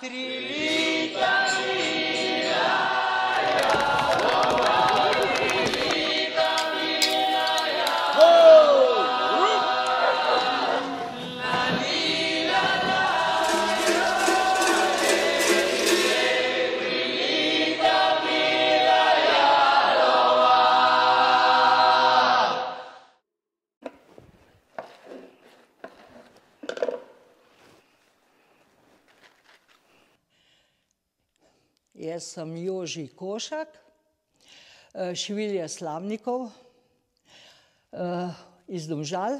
Three. Jaz sem Joži Košak, šivilja Slamnikov iz Domžal.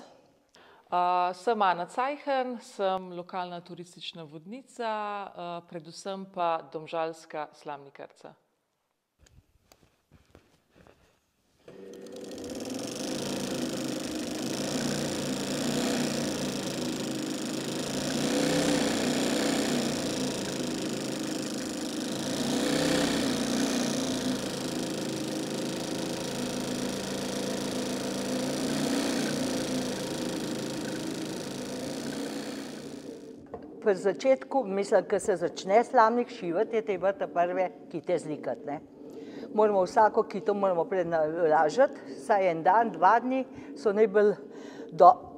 sem Ana Cajhen, sem lokalna turistična vodnica, predvsem pa domžalska slamnikarca. Pri začetku, mislim, ke se začne slamnik šivati, je treba ta prve kite zlikati, ne. Moramo vsako kito moramo prej navlažiti, vsaj en dan, dva dni so najbolj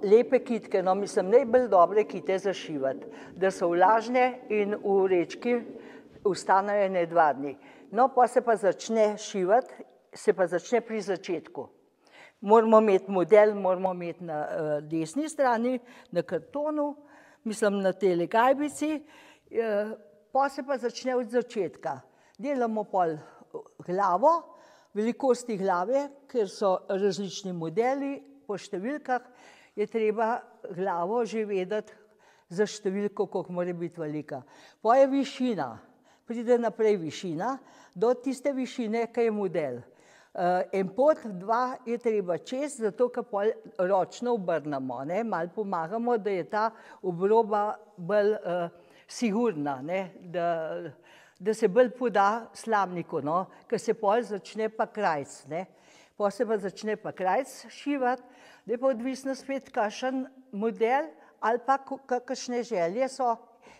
lepe kitke, no, mislim, najbolj dobre kite za šivati. Da so vlažne in v vrečki ostanejo ene dva dni. No, pol se pa začne šivati, se pa začne pri začetku. Moramo imeti model moramo imeti na desni strani na kartonu, mislim na tejle gajbici, pol se pa začne od začetka. Delamo pol glavo, velikosti glave, ker so različni modeli, po številkah je treba glavo že vedeti za številko, koliko mora biti velika. Pol je višina, pride naprej višina, do tiste višine, ke je model. En pot, dva je treba čez, zato ke pol ročno obrnemo, ne, malo pomagamo, da je ta obroba bolj sigurna, ne, da da se bolj poda slamniku, no, ke se pol začne pa krajci, ne. Pol se pa začne pa krajci šivati, zdaj pa odvisno spet, kakšen model ali pa kakšne želje so.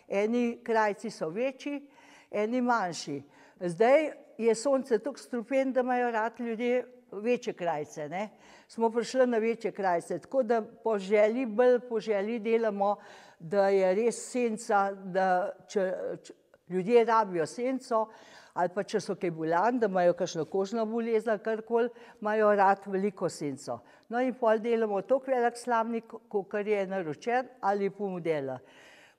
Eni krajci so večji, eni manjši. Zdaj je sonce toliko strupeno, da imajo radi ljudje večje krajce, ne. Smo prišli na večje krajce, tako da po želji, bolj po želji delamo, da je res senca, da če ljudje rabijo senco ali pa če so kaj bolani, da imajo kakšno kožno bolezen ali karkoli, imajo radi veliko senco. No, in pol delamo toliko velik slamnik, kakor je naročen ali po modelu.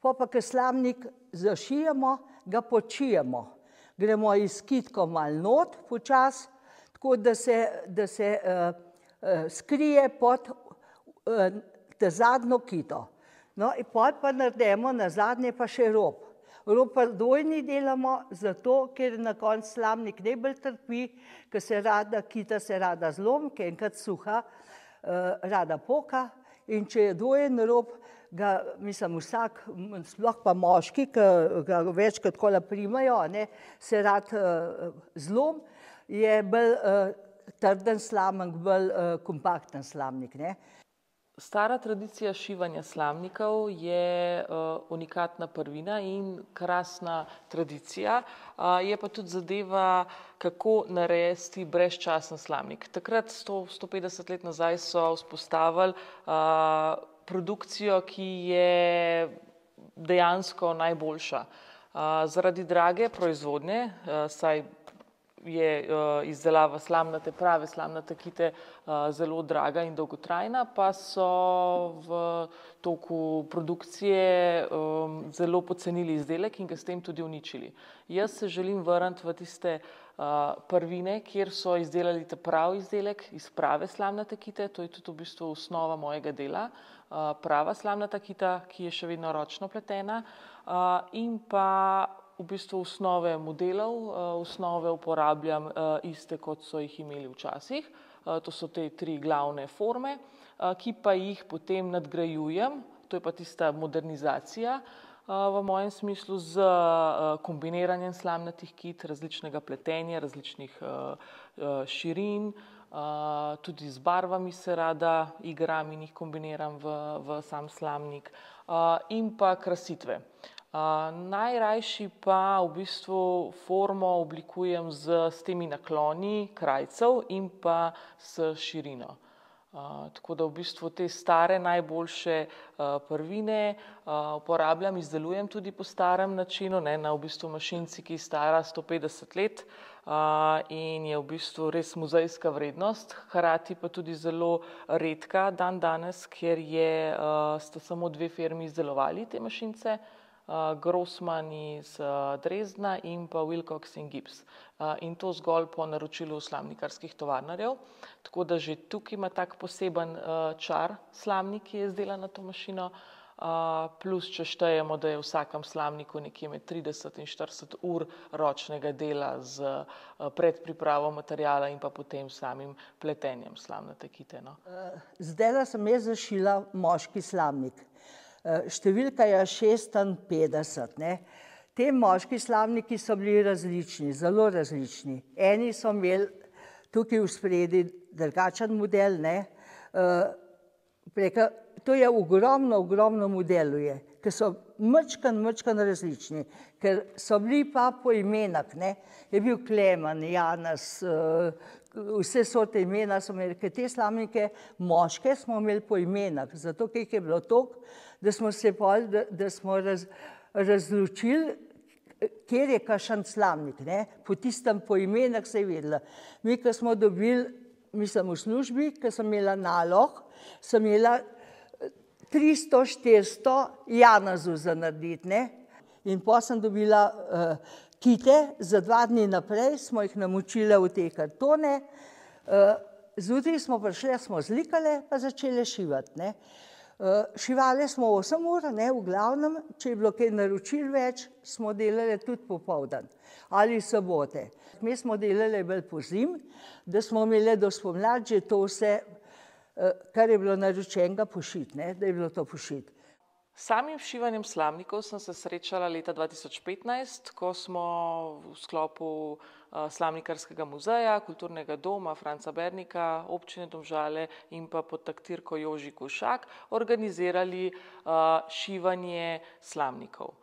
Pol pa, ke slamnik zašijemo, ga počijemo. Gremo s kitko malo not počasi, tako da se, da se skrije pod ta zadnjo kito. No, in pol pa naredimo nazadnje pa še rob. Rob pa dvojni delamo, zato ker na koncu slamnik najbolj trpi, ke se rada, kita se rada zlomi, ke je enkrat suha, rada poka, in če je dvojen rob, ga, mislim vsak, sploh pa moški, ke ga večkrat takole primejo, a ne, se rad zlomi, je bolj trden slamek, bolj kompakten slamnik, ne. Stara tradicija šivanja slamnikov je unikatna prvina in krasna tradicija. je pa tudi zadeva, kako narediti brezčasen slamnik. Takrat, sto, sto petdeset let nazaj so vzpostavili produkcijo, ki je dejansko najboljša. zaradi drage proizvodnje, saj je izdelava slamnate, prave slamnate kite zelo draga in dolgotrajna, pa so v toku produkcije zelo pocenili izdelek in ga s tem tudi uničili. Jaz se želim vrniti v tiste prvine, kjer so izdelali ta pravi izdelek iz prave slamnate kite, to je tudi v bistvu osnova mojega dela. prava slamnata kita, ki je še vedno ročno pletena, in pa v bistvu osnove modelov, osnove uporabljam iste, kot so jih imeli včasih. to so te tri glavne forme, ki pa jih potem nadgrajujem, to je pa tista modernizacija v mojem smislu s kombiniranjem slamnatih kit različnega pletenja, različnih širin, tudi z barvami se rada igram in jih kombiniram v, v sam slamnik. in pa krasitve. najrajši pa v bistvu formo oblikujem z, s temi nakloni krajcev in pa s širino. Uh, tako da v bistvu te stare, najboljše uh, prvine uh, uporabljam, izdelujem tudi po starem načinu, ne, na v bistvu mašinci, ki je stara 150 let uh, in je v bistvu res muzejska vrednost, hkrati pa tudi zelo redka dan danes, ker je, uh, sta samo dve firmi izdelovali te mašince. Grossman iz Dresdna in pa Wilcox in Gibbs. In to zgolj po naročilu slamnikarskih tovarnarjev. Tako da že tukaj ima tak poseben čar slamnik, ki je izdelan na to mašino, plus če štejemo, da je v vsakem slamniku nekje med 30 in 40 ur ročnega dela z predpripravo materijala in pa potem samim pletenjem slamnate kite. No. Zdaj sem jaz zašila moški slamnik. Eh, številka je 56. Ne. Te moški slavniki so bili različni, zelo različni. Eni so imeli tukaj v spredi drugačen model, ne. Eh, preka, to je ogromno, ogromno modelov je, ki so mrčkan, mrčkan različni, ker so bili pa po imenak, ne. Je bil Kleman, Janas, eh, vse sorte imena smo imeli, ker te slavnike moške smo imeli po imenak, zato ker jih je bilo toliko, da smo se pol, da, da smo raz, razločili, kjer je kašan slamnik, ne? po tistem po imenah se je vedela. Mi, ko smo dobili, mi sem v službi, ko sem imela nalog, sem imela 300-400 janazu za narediti, ne? In pa sem dobila uh, kite, za dva dni naprej smo jih namočile v te kartone, uh, zjutraj smo prišle, smo zlikale, pa začele šivati, ne? Uh, Eh, šivali smo 8 ur, ne, v glavnem, če je bilo kaj naročil več, smo delali tudi popoldan ali sobote. Mi smo delali bolj po zim, da smo imeli do spomladi že to vse, kar je bilo naročenega pošiti, ne, da je bilo to pošiti. Samim šivanjem slamnikov sem se srečala leta 2015, ko smo v sklopu Slamnikarskega muzeja, kulturnega doma Franca Bernika, občine Domžale in pa pod taktirko Joži Košak organizirali šivanje slamnikov.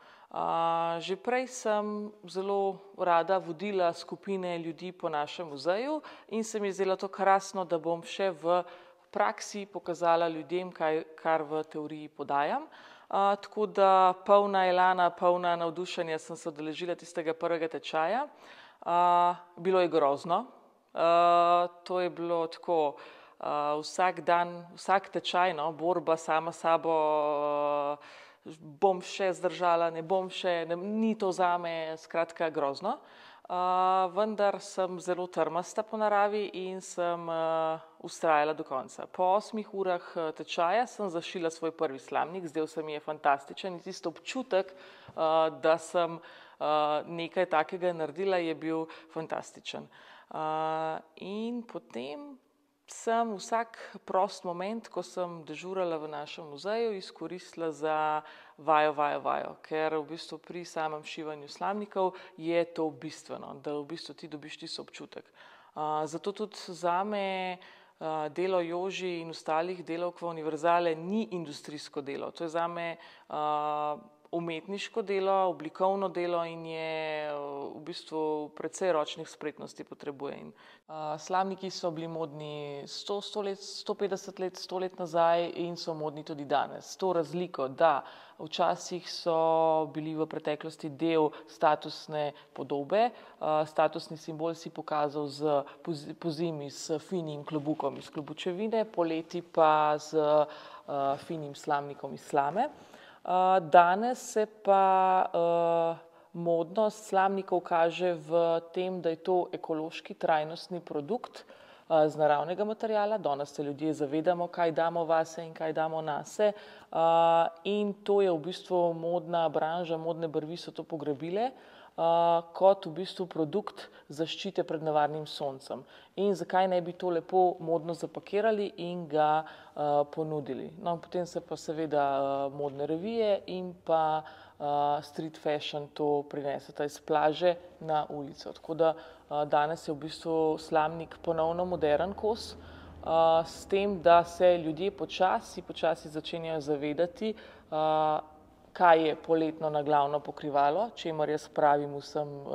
Že prej sem zelo rada vodila skupine ljudi po našem muzeju in se mi je zdelo to krasno, da bom še v praksi pokazala ljudem, kaj, kar v teoriji podajam. Uh, tako da polna elana, polna navdušenja sem se odeležila tistega prvega tečaja. Uh, bilo je grozno, uh, to je bilo tako uh, vsak dan, vsak tečaj, no, borba sama sabo, uh, bom še zdržala, ne bom še, ne, ni to zame, skratka grozno. Uh, vendar sem zelo trmasta po naravi in sem uh, ustrajala do konca. Po osmih urah tečaja sem zašila svoj prvi slamnik, zdel se mi je fantastičen in tisto občutek, uh, da sem uh, nekaj takega naredila, je bil fantastičen. Uh, in potem sem vsak prost moment, ko sem dežurala v našem muzeju, izkoristila za vajo, vajo, vajo, ker v bistvu pri samem šivanju slamnikov je to bistveno, da v bistvu ti dobiš tisto občutek. Zato tudi za me delo Joži in ostalih delovk v univerzale ni industrijsko delo. To je za me umetniško delo, oblikovno delo in je v bistvu precej ročnih spretnosti potrebuje. In, uh, slamniki so bili modni 100, 100 let, 150 let, 100 let nazaj in so modni tudi danes. To razliko, da včasih so bili v preteklosti del statusne podobe, uh, statusni simbol si pokazal z pozimi s finim klobukom iz klobučevine, poleti pa z uh, finim slamnikom iz slame. Danes se pa modnost slamnikov kaže v tem, da je to ekološki trajnostni produkt z naravnega materijala. Danes se ljudje zavedamo, kaj damo vase in kaj damo nase. In to je v bistvu modna branža, modne brvi so to pogrebile kot v bistvu produkt zaščite pred nevarnim soncem. In zakaj ne bi to lepo modno zapakirali in ga uh, ponudili. No, potem se pa seveda uh, modne revije in pa uh, street fashion to prineseta iz plaže na ulico. Tako da uh, danes je v bistvu slamnik ponovno modern kos, uh, s tem, da se ljudje počasi, počasi začenjajo zavedati, uh, kaj je poletno naglavno pokrivalo, čemer jaz pravim vsem uh,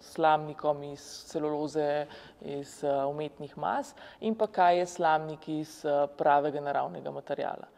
slamnikom iz celuloze, iz uh, umetnih mas in pa kaj je slamnik iz uh, pravega naravnega materijala.